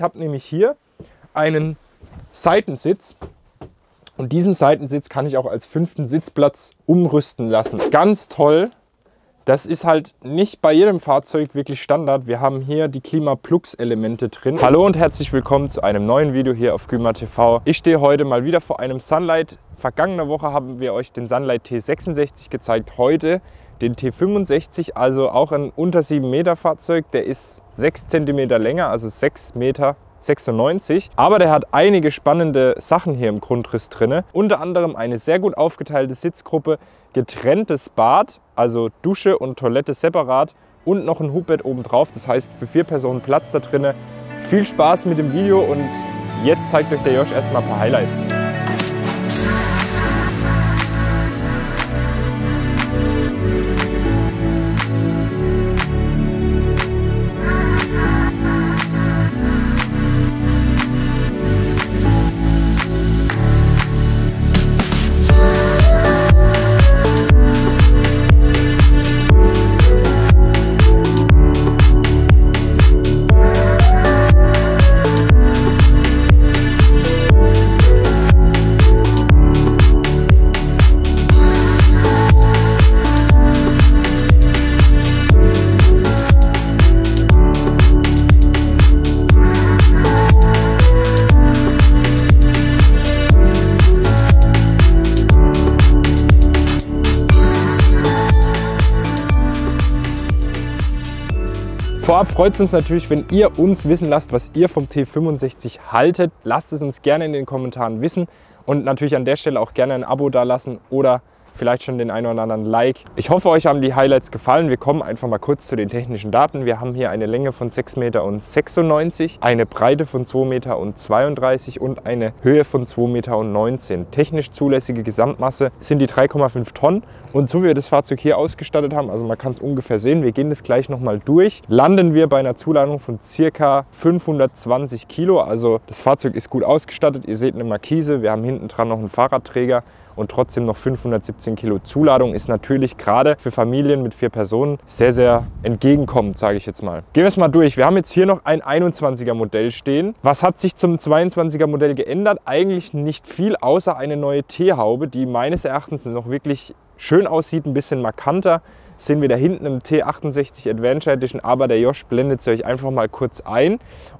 Ich habe nämlich hier einen Seitensitz und diesen Seitensitz kann ich auch als fünften Sitzplatz umrüsten lassen. Ganz toll. Das ist halt nicht bei jedem Fahrzeug wirklich Standard. Wir haben hier die Klima-Plux-Elemente drin. Hallo und herzlich willkommen zu einem neuen Video hier auf Gümer TV. Ich stehe heute mal wieder vor einem Sunlight. Vergangene Woche haben wir euch den Sunlight T66 gezeigt. Heute den T65, also auch ein unter 7 Meter Fahrzeug. Der ist 6 cm länger, also 6 Meter 96. Aber der hat einige spannende Sachen hier im Grundriss drin. Unter anderem eine sehr gut aufgeteilte Sitzgruppe, getrenntes Bad, also Dusche und Toilette separat und noch ein Hubbett oben drauf. Das heißt für vier Personen Platz da drin. Viel Spaß mit dem Video und jetzt zeigt euch der Josh erstmal ein paar Highlights. Vorab freut es uns natürlich, wenn ihr uns wissen lasst, was ihr vom T65 haltet. Lasst es uns gerne in den Kommentaren wissen und natürlich an der Stelle auch gerne ein Abo dalassen oder vielleicht schon den einen oder anderen Like. Ich hoffe, euch haben die Highlights gefallen. Wir kommen einfach mal kurz zu den technischen Daten. Wir haben hier eine Länge von 6,96 Meter, eine Breite von 2,32 Meter und eine Höhe von 2,19 Meter. Technisch zulässige Gesamtmasse sind die 3,5 Tonnen. Und so wie wir das Fahrzeug hier ausgestattet haben, also man kann es ungefähr sehen, wir gehen das gleich nochmal durch, landen wir bei einer Zuladung von circa 520 Kilo. Also das Fahrzeug ist gut ausgestattet. Ihr seht eine Markise, wir haben hinten dran noch einen Fahrradträger und trotzdem noch 517 Kilo Zuladung ist natürlich gerade für Familien mit vier Personen sehr, sehr entgegenkommend, sage ich jetzt mal. Gehen wir es mal durch. Wir haben jetzt hier noch ein 21er Modell stehen. Was hat sich zum 22er Modell geändert? Eigentlich nicht viel, außer eine neue T-Haube, die meines Erachtens noch wirklich schön aussieht, ein bisschen markanter sehen wir da hinten im T68 Adventure Edition, aber der Josh blendet sie euch einfach mal kurz ein.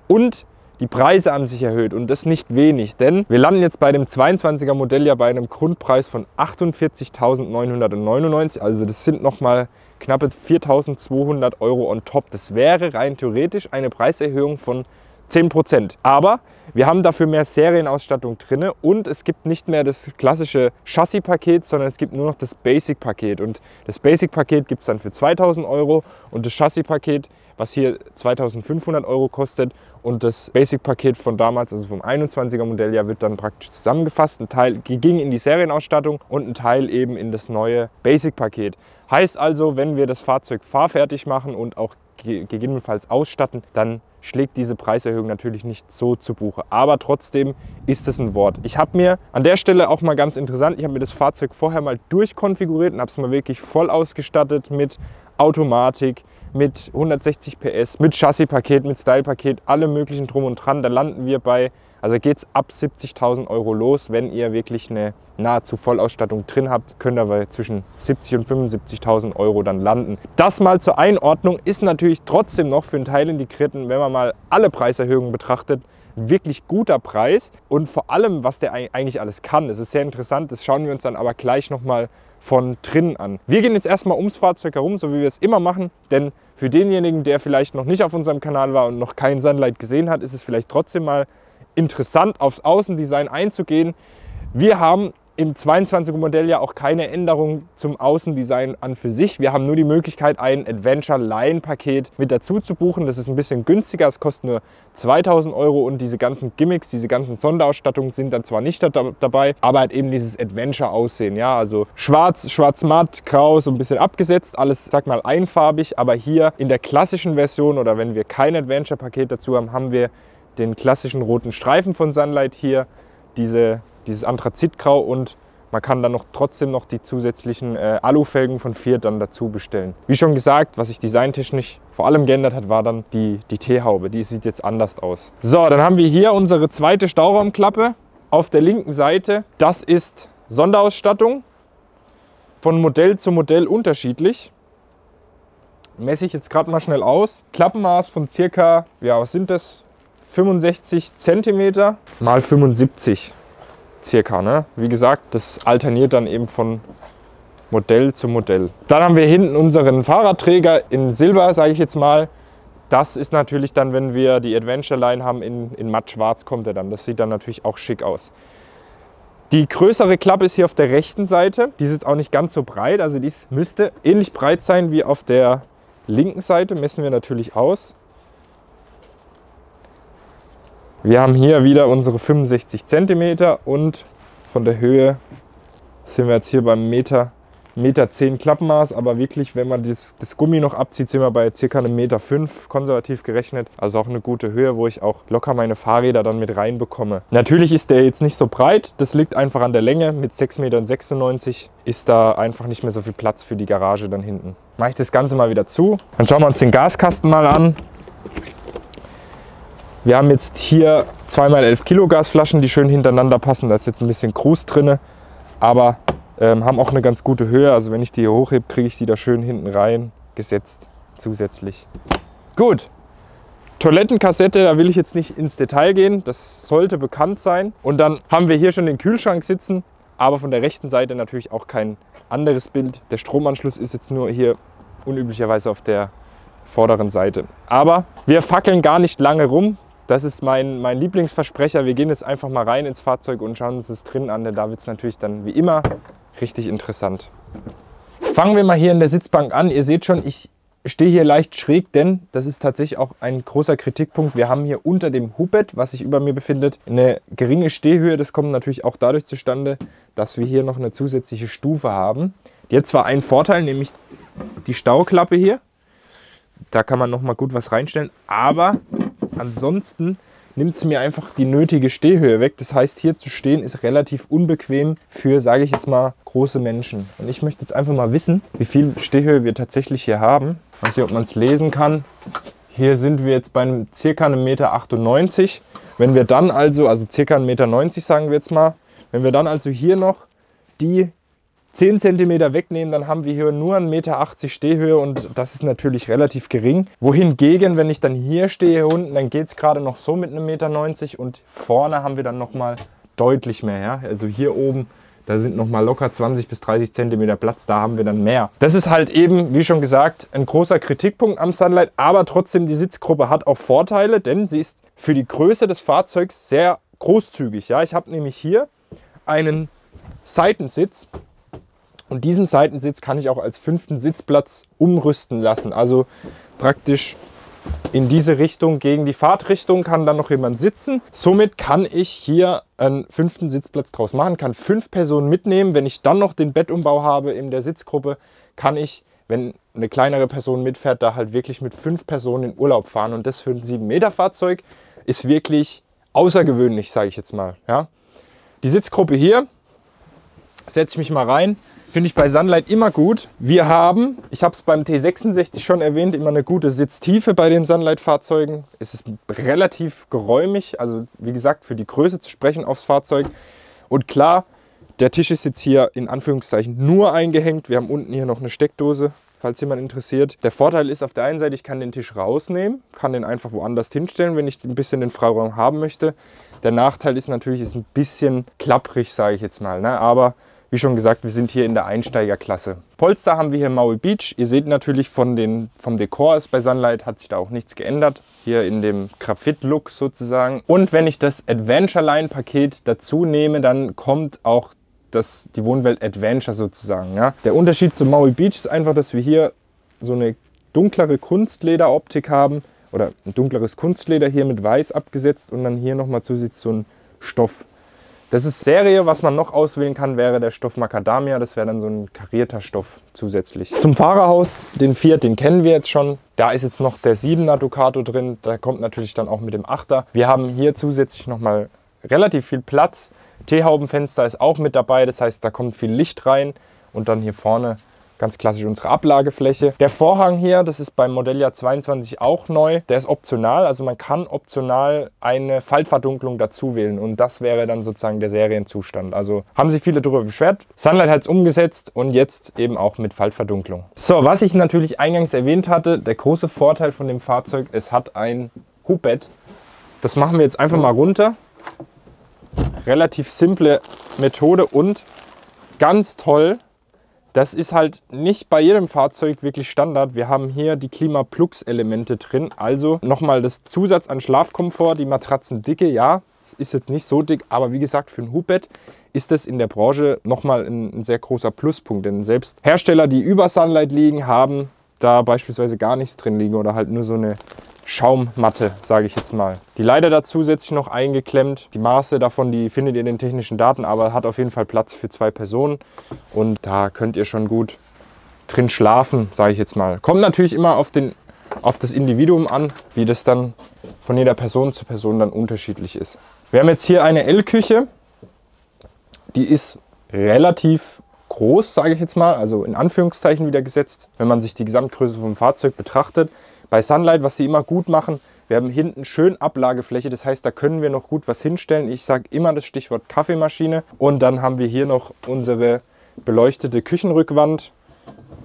Und die Preise haben sich erhöht und das nicht wenig, denn wir landen jetzt bei dem 22er Modell ja bei einem Grundpreis von 48.999, also das sind nochmal knappe 4.200 Euro on top. Das wäre rein theoretisch eine Preiserhöhung von 10%. Aber wir haben dafür mehr Serienausstattung drin und es gibt nicht mehr das klassische Chassis-Paket, sondern es gibt nur noch das Basic-Paket. Und das Basic-Paket gibt es dann für 2000 Euro und das Chassis-Paket, was hier 2500 Euro kostet. Und das Basic-Paket von damals, also vom 21er Modell, ja, wird dann praktisch zusammengefasst. Ein Teil ging in die Serienausstattung und ein Teil eben in das neue Basic-Paket. Heißt also, wenn wir das Fahrzeug fahrfertig machen und auch gegebenenfalls ausstatten, dann schlägt diese Preiserhöhung natürlich nicht so zu Buche. Aber trotzdem ist es ein Wort. Ich habe mir an der Stelle auch mal ganz interessant, ich habe mir das Fahrzeug vorher mal durchkonfiguriert und habe es mal wirklich voll ausgestattet mit Automatik, mit 160 PS, mit Chassis-Paket, mit Style-Paket, alle möglichen drum und dran. Da landen wir bei also geht es ab 70.000 Euro los, wenn ihr wirklich eine nahezu Vollausstattung drin habt, könnt ihr bei zwischen 70.000 und 75.000 Euro dann landen. Das mal zur Einordnung ist natürlich trotzdem noch für einen Teilintegrierten, wenn man mal alle Preiserhöhungen betrachtet, wirklich guter Preis und vor allem, was der eigentlich alles kann. Das ist sehr interessant, das schauen wir uns dann aber gleich nochmal von drinnen an. Wir gehen jetzt erstmal ums Fahrzeug herum, so wie wir es immer machen, denn für denjenigen, der vielleicht noch nicht auf unserem Kanal war und noch kein Sunlight gesehen hat, ist es vielleicht trotzdem mal interessant, aufs Außendesign einzugehen. Wir haben im 22er Modell ja auch keine Änderung zum Außendesign an für sich. Wir haben nur die Möglichkeit, ein Adventure Line Paket mit dazu zu buchen. Das ist ein bisschen günstiger, es kostet nur 2000 Euro und diese ganzen Gimmicks, diese ganzen Sonderausstattungen sind dann zwar nicht dabei, aber halt eben dieses Adventure Aussehen. Ja, also schwarz, schwarz-matt, grau, so ein bisschen abgesetzt, alles, sag mal, einfarbig, aber hier in der klassischen Version oder wenn wir kein Adventure Paket dazu haben, haben wir den klassischen roten Streifen von Sunlight hier, diese, dieses Anthrazitgrau und Man kann dann noch trotzdem noch die zusätzlichen äh, Alufelgen von Fiat dann dazu bestellen. Wie schon gesagt, was sich designtechnisch vor allem geändert hat, war dann die, die T-Haube. Die sieht jetzt anders aus. So, dann haben wir hier unsere zweite Stauraumklappe auf der linken Seite. Das ist Sonderausstattung. Von Modell zu Modell unterschiedlich. Messe ich jetzt gerade mal schnell aus. Klappenmaß von circa, ja, was sind das? 65 cm mal 75 circa. Ne? Wie gesagt, das alterniert dann eben von Modell zu Modell. Dann haben wir hinten unseren Fahrradträger in Silber, sage ich jetzt mal. Das ist natürlich dann, wenn wir die Adventure Line haben, in, in matt schwarz kommt er dann. Das sieht dann natürlich auch schick aus. Die größere Klappe ist hier auf der rechten Seite. Die ist jetzt auch nicht ganz so breit, also die müsste ähnlich breit sein wie auf der linken Seite. Messen wir natürlich aus. Wir haben hier wieder unsere 65 cm und von der Höhe sind wir jetzt hier beim Meter, Meter 10 Klappenmaß, aber wirklich, wenn man das, das Gummi noch abzieht, sind wir bei ca. einem Meter 5 konservativ gerechnet. Also auch eine gute Höhe, wo ich auch locker meine Fahrräder dann mit reinbekomme. Natürlich ist der jetzt nicht so breit, das liegt einfach an der Länge. Mit 6,96 Meter ist da einfach nicht mehr so viel Platz für die Garage dann hinten. Mache ich das Ganze mal wieder zu. Dann schauen wir uns den Gaskasten mal an. Wir haben jetzt hier 2x11 Kilo Gasflaschen, die schön hintereinander passen. Da ist jetzt ein bisschen Gruß drin, aber ähm, haben auch eine ganz gute Höhe. Also wenn ich die hier hochhebe, kriege ich die da schön hinten rein gesetzt zusätzlich. Gut, Toilettenkassette, da will ich jetzt nicht ins Detail gehen. Das sollte bekannt sein. Und dann haben wir hier schon den Kühlschrank sitzen, aber von der rechten Seite natürlich auch kein anderes Bild. Der Stromanschluss ist jetzt nur hier unüblicherweise auf der vorderen Seite. Aber wir fackeln gar nicht lange rum. Das ist mein, mein Lieblingsversprecher. Wir gehen jetzt einfach mal rein ins Fahrzeug und schauen uns das drin an, denn da wird es natürlich dann wie immer richtig interessant. Fangen wir mal hier in der Sitzbank an. Ihr seht schon, ich stehe hier leicht schräg, denn das ist tatsächlich auch ein großer Kritikpunkt. Wir haben hier unter dem Hubbett, was sich über mir befindet, eine geringe Stehhöhe. Das kommt natürlich auch dadurch zustande, dass wir hier noch eine zusätzliche Stufe haben. Die hat zwar einen Vorteil, nämlich die Stauklappe hier. Da kann man noch mal gut was reinstellen, aber Ansonsten nimmt es mir einfach die nötige Stehhöhe weg. Das heißt, hier zu stehen ist relativ unbequem für, sage ich jetzt mal, große Menschen. Und ich möchte jetzt einfach mal wissen, wie viel Stehhöhe wir tatsächlich hier haben. Ich weiß nicht, ob man es lesen kann. Hier sind wir jetzt bei einem circa 1,98 Meter. Wenn wir dann also, also circa 1,90 Meter sagen wir jetzt mal, wenn wir dann also hier noch die 10 cm wegnehmen, dann haben wir hier nur 1,80 Meter Stehhöhe und das ist natürlich relativ gering. Wohingegen, wenn ich dann hier stehe unten, dann geht es gerade noch so mit 1,90 Meter und vorne haben wir dann nochmal deutlich mehr. Ja? Also hier oben, da sind nochmal locker 20 bis 30 cm Platz, da haben wir dann mehr. Das ist halt eben, wie schon gesagt, ein großer Kritikpunkt am Sunlight, aber trotzdem die Sitzgruppe hat auch Vorteile, denn sie ist für die Größe des Fahrzeugs sehr großzügig. Ja? Ich habe nämlich hier einen Seitensitz, und diesen Seitensitz kann ich auch als fünften Sitzplatz umrüsten lassen. Also praktisch in diese Richtung gegen die Fahrtrichtung kann dann noch jemand sitzen. Somit kann ich hier einen fünften Sitzplatz draus machen, kann fünf Personen mitnehmen. Wenn ich dann noch den Bettumbau habe in der Sitzgruppe, kann ich, wenn eine kleinere Person mitfährt, da halt wirklich mit fünf Personen in Urlaub fahren. Und das für ein 7 Meter Fahrzeug ist wirklich außergewöhnlich, sage ich jetzt mal. Ja. Die Sitzgruppe hier, setze ich mich mal rein. Finde ich bei Sunlight immer gut. Wir haben, ich habe es beim T66 schon erwähnt, immer eine gute Sitztiefe bei den Sunlight-Fahrzeugen. Es ist relativ geräumig, also wie gesagt, für die Größe zu sprechen aufs Fahrzeug. Und klar, der Tisch ist jetzt hier in Anführungszeichen nur eingehängt. Wir haben unten hier noch eine Steckdose, falls jemand interessiert. Der Vorteil ist auf der einen Seite, ich kann den Tisch rausnehmen, kann den einfach woanders hinstellen, wenn ich ein bisschen den Freiraum haben möchte. Der Nachteil ist natürlich, ist ein bisschen klapprig, sage ich jetzt mal. Ne? Aber wie schon gesagt, wir sind hier in der Einsteigerklasse. Polster haben wir hier Maui Beach. Ihr seht natürlich von den, vom Dekor ist bei Sunlight hat sich da auch nichts geändert. Hier in dem Graphit-Look sozusagen. Und wenn ich das Adventure Line Paket dazu nehme, dann kommt auch das, die Wohnwelt Adventure sozusagen. Ja. Der Unterschied zu Maui Beach ist einfach, dass wir hier so eine dunklere Kunstlederoptik haben oder ein dunkleres Kunstleder hier mit weiß abgesetzt und dann hier nochmal zusätzlich so ein Stoff das ist Serie, was man noch auswählen kann, wäre der Stoff Macadamia. Das wäre dann so ein karierter Stoff zusätzlich. Zum Fahrerhaus, den Fiat, den kennen wir jetzt schon. Da ist jetzt noch der 7er Ducato drin. Da kommt natürlich dann auch mit dem 8er. Wir haben hier zusätzlich nochmal relativ viel Platz T-Haubenfenster ist auch mit dabei, das heißt, da kommt viel Licht rein und dann hier vorne Ganz klassisch unsere Ablagefläche. Der Vorhang hier, das ist beim Modelljahr 22 auch neu. Der ist optional, also man kann optional eine Faltverdunklung dazu wählen und das wäre dann sozusagen der Serienzustand. Also haben sich viele darüber beschwert. Sunlight hat es umgesetzt und jetzt eben auch mit Faltverdunklung. So, was ich natürlich eingangs erwähnt hatte, der große Vorteil von dem Fahrzeug, es hat ein Hubbett. Das machen wir jetzt einfach mal runter. Relativ simple Methode und ganz toll, das ist halt nicht bei jedem Fahrzeug wirklich Standard. Wir haben hier die Klima-Plux-Elemente drin. Also nochmal das Zusatz an Schlafkomfort, die Matratzendicke, ja, ist jetzt nicht so dick, aber wie gesagt, für ein Hubbett ist das in der Branche nochmal ein, ein sehr großer Pluspunkt. Denn selbst Hersteller, die über Sunlight liegen, haben da beispielsweise gar nichts drin liegen oder halt nur so eine Schaummatte, sage ich jetzt mal. Die Leiter dazu setze ich noch eingeklemmt. Die Maße davon, die findet ihr in den technischen Daten, aber hat auf jeden Fall Platz für zwei Personen. Und da könnt ihr schon gut drin schlafen, sage ich jetzt mal. Kommt natürlich immer auf, den, auf das Individuum an, wie das dann von jeder Person zu Person dann unterschiedlich ist. Wir haben jetzt hier eine L-Küche. Die ist relativ groß, sage ich jetzt mal, also in Anführungszeichen wieder gesetzt, wenn man sich die Gesamtgröße vom Fahrzeug betrachtet. Bei Sunlight, was sie immer gut machen, wir haben hinten schön Ablagefläche, das heißt, da können wir noch gut was hinstellen. Ich sage immer das Stichwort Kaffeemaschine. Und dann haben wir hier noch unsere beleuchtete Küchenrückwand.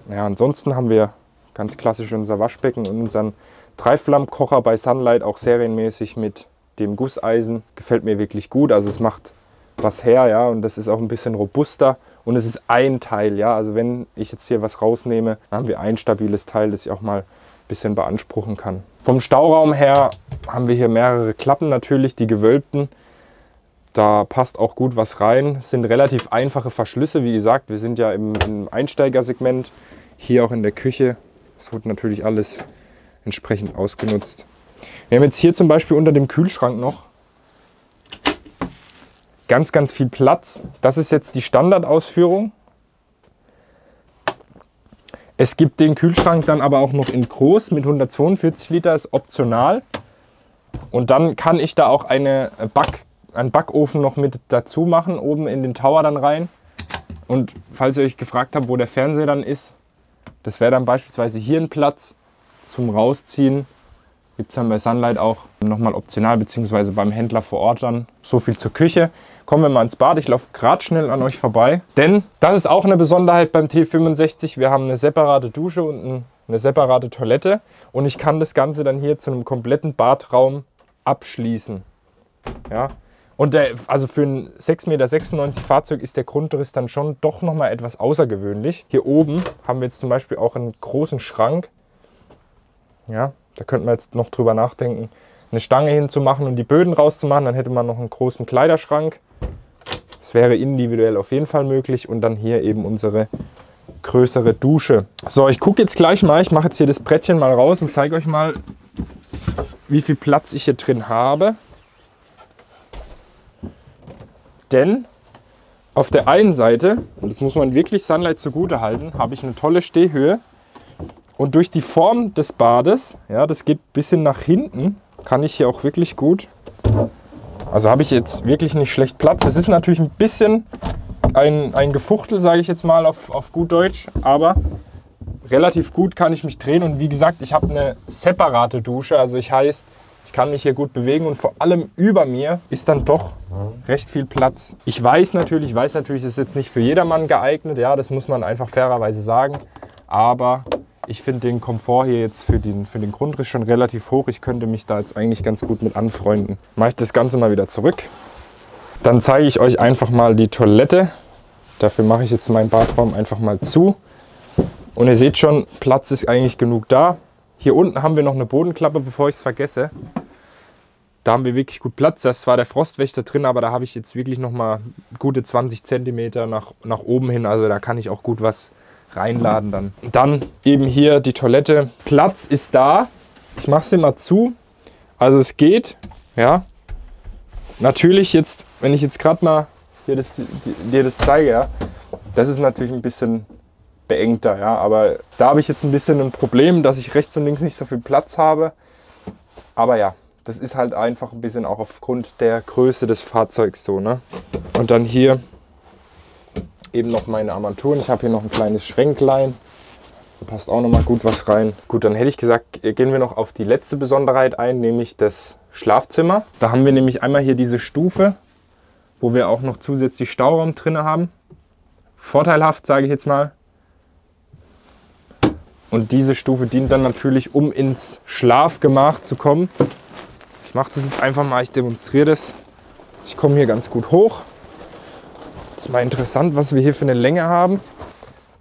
Ja, ansonsten haben wir ganz klassisch unser Waschbecken und unseren Dreiflammkocher bei Sunlight, auch serienmäßig mit dem Gusseisen. Gefällt mir wirklich gut, also es macht was her, ja, und das ist auch ein bisschen robuster und es ist ein Teil, ja, also wenn ich jetzt hier was rausnehme, dann haben wir ein stabiles Teil, das ich auch mal bisschen beanspruchen kann. Vom Stauraum her haben wir hier mehrere Klappen natürlich, die gewölbten. Da passt auch gut was rein. Es sind relativ einfache Verschlüsse. Wie gesagt, wir sind ja im, im Einsteigersegment. Hier auch in der Küche. Es wird natürlich alles entsprechend ausgenutzt. Wir haben jetzt hier zum Beispiel unter dem Kühlschrank noch ganz, ganz viel Platz. Das ist jetzt die Standardausführung. Es gibt den Kühlschrank dann aber auch noch in groß mit 142 Liter, ist optional. Und dann kann ich da auch eine Back, einen Backofen noch mit dazu machen, oben in den Tower dann rein. Und falls ihr euch gefragt habt, wo der Fernseher dann ist, das wäre dann beispielsweise hier ein Platz zum Rausziehen Gibt es dann bei Sunlight auch nochmal optional, beziehungsweise beim Händler vor Ort dann. So viel zur Küche. Kommen wir mal ins Bad. Ich laufe gerade schnell an euch vorbei. Denn das ist auch eine Besonderheit beim T65. Wir haben eine separate Dusche und eine separate Toilette. Und ich kann das Ganze dann hier zu einem kompletten Badraum abschließen. Ja, und der, also für ein 6,96 Meter Fahrzeug ist der Grundriss dann schon doch nochmal etwas außergewöhnlich. Hier oben haben wir jetzt zum Beispiel auch einen großen Schrank. Ja, da könnte man jetzt noch drüber nachdenken, eine Stange hinzumachen und die Böden rauszumachen. Dann hätte man noch einen großen Kleiderschrank. Das wäre individuell auf jeden Fall möglich. Und dann hier eben unsere größere Dusche. So, ich gucke jetzt gleich mal. Ich mache jetzt hier das Brettchen mal raus und zeige euch mal, wie viel Platz ich hier drin habe. Denn auf der einen Seite, und das muss man wirklich Sunlight zugute halten, habe ich eine tolle Stehhöhe. Und durch die Form des Bades, ja, das geht ein bisschen nach hinten, kann ich hier auch wirklich gut. Also habe ich jetzt wirklich nicht schlecht Platz. Es ist natürlich ein bisschen ein, ein Gefuchtel, sage ich jetzt mal auf, auf gut Deutsch, aber relativ gut kann ich mich drehen. Und wie gesagt, ich habe eine separate Dusche, also ich heißt, ich kann mich hier gut bewegen und vor allem über mir ist dann doch recht viel Platz. Ich weiß natürlich, ich weiß natürlich, es ist jetzt nicht für jedermann geeignet, ja, das muss man einfach fairerweise sagen, aber ich finde den Komfort hier jetzt für den, für den Grundriss schon relativ hoch. Ich könnte mich da jetzt eigentlich ganz gut mit anfreunden. Mache ich das Ganze mal wieder zurück. Dann zeige ich euch einfach mal die Toilette. Dafür mache ich jetzt meinen Badraum einfach mal zu. Und ihr seht schon, Platz ist eigentlich genug da. Hier unten haben wir noch eine Bodenklappe, bevor ich es vergesse. Da haben wir wirklich gut Platz. Das war der Frostwächter drin, aber da habe ich jetzt wirklich noch mal gute 20 cm nach, nach oben hin. Also da kann ich auch gut was reinladen dann. Dann eben hier die Toilette. Platz ist da. Ich mache sie mal zu. Also es geht, ja. Natürlich jetzt, wenn ich jetzt gerade mal dir das, dir das zeige, ja, das ist natürlich ein bisschen beengter, ja. Aber da habe ich jetzt ein bisschen ein Problem, dass ich rechts und links nicht so viel Platz habe. Aber ja, Das ist halt einfach ein bisschen auch aufgrund der Größe des Fahrzeugs so. Ne? Und dann hier eben noch meine Armaturen. Ich habe hier noch ein kleines Schränklein. Da passt auch noch mal gut was rein. Gut, dann hätte ich gesagt, gehen wir noch auf die letzte Besonderheit ein, nämlich das Schlafzimmer. Da haben wir nämlich einmal hier diese Stufe, wo wir auch noch zusätzlich Stauraum drin haben. Vorteilhaft, sage ich jetzt mal. Und diese Stufe dient dann natürlich, um ins Schlafgemach zu kommen. Ich mache das jetzt einfach mal, ich demonstriere das. Ich komme hier ganz gut hoch. Jetzt mal interessant, was wir hier für eine Länge haben.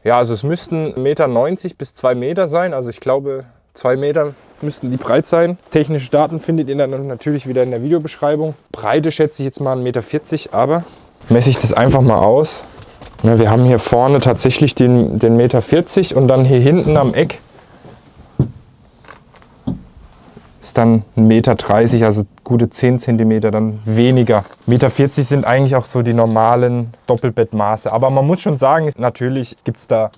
Ja, also es müssten 1,90 Meter bis 2 Meter sein. Also ich glaube, 2 Meter müssten die breit sein. Technische Daten findet ihr dann natürlich wieder in der Videobeschreibung. Breite schätze ich jetzt mal 1,40 Meter, aber messe ich das einfach mal aus. Ja, wir haben hier vorne tatsächlich den, den Meter 40 und dann hier hinten am Eck ist dann 1,30 Meter, also gute 10 cm dann weniger. 1,40 Meter sind eigentlich auch so die normalen Doppelbettmaße. Aber man muss schon sagen, natürlich gibt es da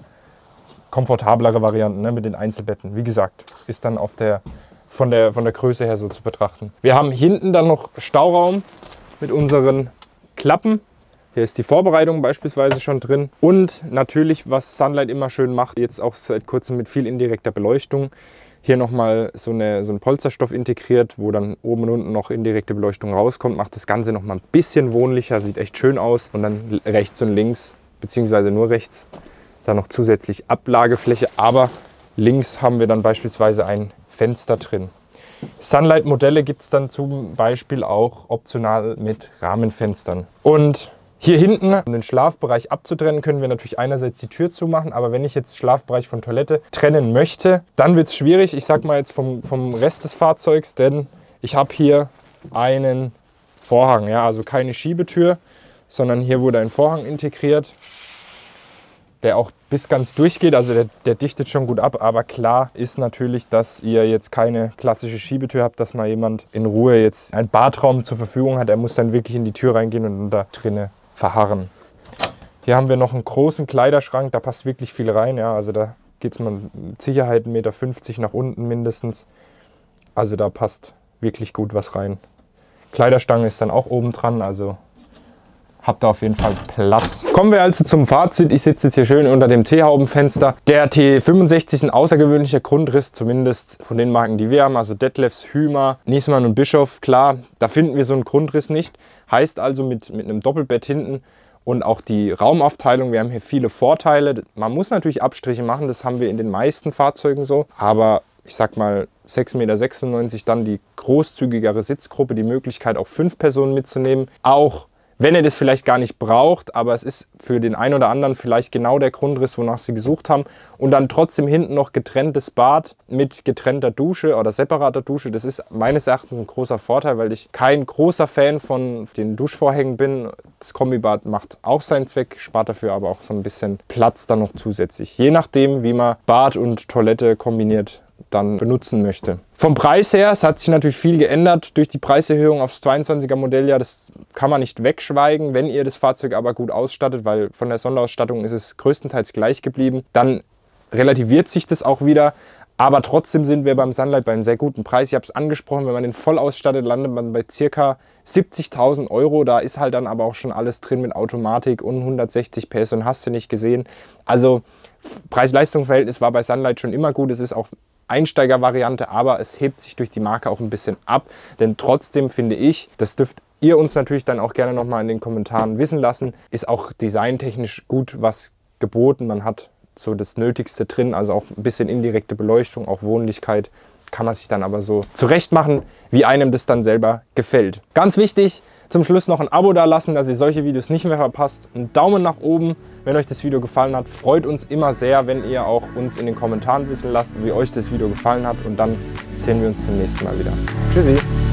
komfortablere Varianten ne, mit den Einzelbetten. Wie gesagt, ist dann auf der, von, der, von der Größe her so zu betrachten. Wir haben hinten dann noch Stauraum mit unseren Klappen. Hier ist die Vorbereitung beispielsweise schon drin. Und natürlich, was Sunlight immer schön macht, jetzt auch seit kurzem mit viel indirekter Beleuchtung, hier nochmal so, eine, so ein Polsterstoff integriert, wo dann oben und unten noch indirekte Beleuchtung rauskommt. Macht das Ganze nochmal ein bisschen wohnlicher, sieht echt schön aus. Und dann rechts und links, beziehungsweise nur rechts, da noch zusätzlich Ablagefläche. Aber links haben wir dann beispielsweise ein Fenster drin. Sunlight-Modelle gibt es dann zum Beispiel auch optional mit Rahmenfenstern. Und hier hinten, um den Schlafbereich abzutrennen, können wir natürlich einerseits die Tür zumachen, aber wenn ich jetzt Schlafbereich von Toilette trennen möchte, dann wird es schwierig. Ich sag mal jetzt vom, vom Rest des Fahrzeugs, denn ich habe hier einen Vorhang, ja, also keine Schiebetür, sondern hier wurde ein Vorhang integriert, der auch bis ganz durchgeht, also der, der dichtet schon gut ab, aber klar ist natürlich, dass ihr jetzt keine klassische Schiebetür habt, dass mal jemand in Ruhe jetzt einen Badraum zur Verfügung hat, er muss dann wirklich in die Tür reingehen und da drinnen verharren. Hier haben wir noch einen großen Kleiderschrank, da passt wirklich viel rein. Ja, also da geht es mit Sicherheit 1,50 Meter nach unten mindestens. Also da passt wirklich gut was rein. Kleiderstange ist dann auch oben dran, also habt ihr auf jeden Fall Platz. Kommen wir also zum Fazit. Ich sitze jetzt hier schön unter dem T-Haubenfenster. Der T65 ist ein außergewöhnlicher Grundriss, zumindest von den Marken, die wir haben. Also Detlefs, Hümer, Niesmann und Bischof. Klar, da finden wir so einen Grundriss nicht. Heißt also mit, mit einem Doppelbett hinten und auch die Raumaufteilung. Wir haben hier viele Vorteile. Man muss natürlich Abstriche machen, das haben wir in den meisten Fahrzeugen so. Aber ich sag mal 6,96 Meter, dann die großzügigere Sitzgruppe, die Möglichkeit auch fünf Personen mitzunehmen. Auch wenn ihr das vielleicht gar nicht braucht, aber es ist für den einen oder anderen vielleicht genau der Grundriss, wonach sie gesucht haben. Und dann trotzdem hinten noch getrenntes Bad mit getrennter Dusche oder separater Dusche. Das ist meines Erachtens ein großer Vorteil, weil ich kein großer Fan von den Duschvorhängen bin. Das Kombibad macht auch seinen Zweck, spart dafür aber auch so ein bisschen Platz dann noch zusätzlich. Je nachdem, wie man Bad und Toilette kombiniert dann benutzen möchte. Vom Preis her, es hat sich natürlich viel geändert durch die Preiserhöhung aufs 22er Modelljahr. Das kann man nicht wegschweigen. Wenn ihr das Fahrzeug aber gut ausstattet, weil von der Sonderausstattung ist es größtenteils gleich geblieben, dann relativiert sich das auch wieder. Aber trotzdem sind wir beim Sunlight bei einem sehr guten Preis. Ich habe es angesprochen, wenn man den voll ausstattet, landet man bei ca. 70.000 Euro. Da ist halt dann aber auch schon alles drin mit Automatik und 160 PS und hast du nicht gesehen. Also Preis-Leistung-Verhältnis war bei Sunlight schon immer gut. Es ist auch Einsteigervariante, aber es hebt sich durch die Marke auch ein bisschen ab. Denn trotzdem finde ich, das dürft ihr uns natürlich dann auch gerne nochmal in den Kommentaren wissen lassen, ist auch designtechnisch gut was geboten. Man hat so das Nötigste drin, also auch ein bisschen indirekte Beleuchtung, auch Wohnlichkeit. Kann man sich dann aber so zurecht machen, wie einem das dann selber gefällt. Ganz wichtig, zum Schluss noch ein Abo da lassen, dass ihr solche Videos nicht mehr verpasst. Einen Daumen nach oben, wenn euch das Video gefallen hat. Freut uns immer sehr, wenn ihr auch uns in den Kommentaren wissen lasst, wie euch das Video gefallen hat. Und dann sehen wir uns zum nächsten Mal wieder. Tschüssi!